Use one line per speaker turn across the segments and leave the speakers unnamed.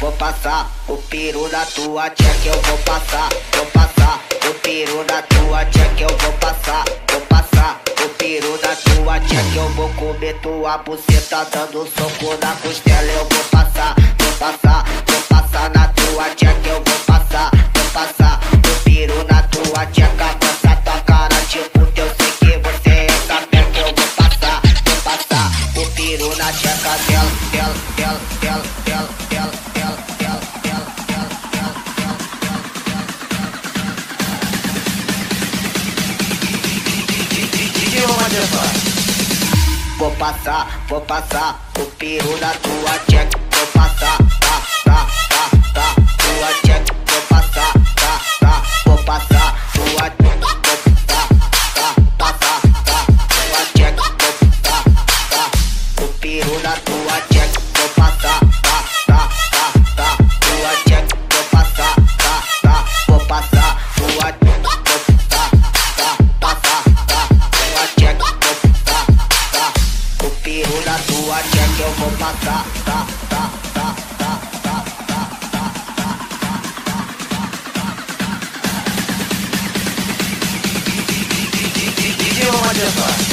vou passar o peru na tua check, eu vou passar, vou passar o peru na tua check, eu vou passar, vou passar o peru na tua check, eu vou comer tua buceta dando soco na costela, eu vou passar, vou passar, vou passar na tua check, eu vou passar, vou passar o peru na tua check, avança tua cara tipo teu sei que você é sapeca, eu vou passar, vou passar o peru na dela, dela, dela, dela, dela, Vou passar, vou passar o peru na tua check. Vou passar, tá, o peru na tua check eu vou passar, tá, tá, tá, tá, tá, tá, tá, tá,
DJ Motherfucker.
Vou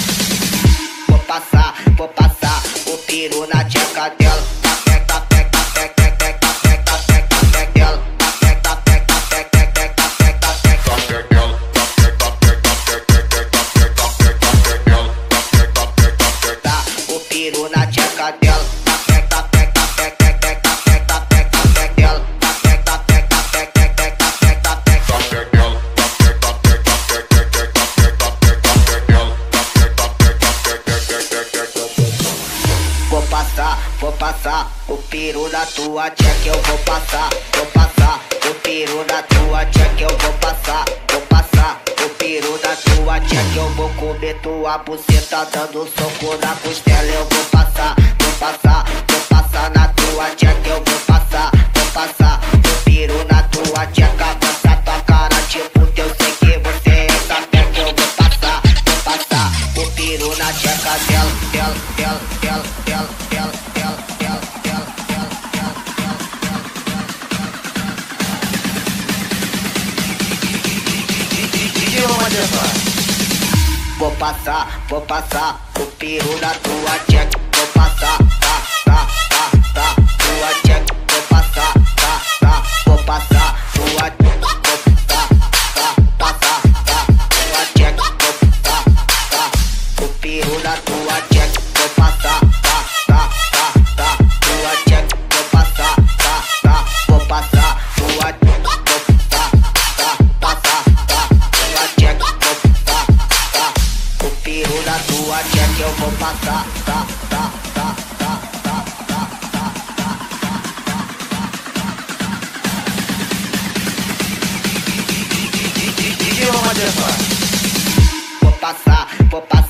passar, o peru na tua tia que eu vou passar, vou passar, o peru na tua tia que eu vou passar, vou passar, o peru na tua tia que eu vou comer tua buceta dando soco na costela, eu vou passar, vou passar, vou passar na tua tia que eu vou passar, vou passar, o peru na tua tia passar tua cara tipo teu sei que você é essa que eu vou passar, vou passar, o peru na tia dela, dela, dela, dela, dela, dela.
Motherfucker.
Vou passar, vou passar o peru na tua check. Vou passar, eu vou passar, tá, tá, tá, tá, tá, tá, tá, tá, tá, tá. Vou passar, vou passar.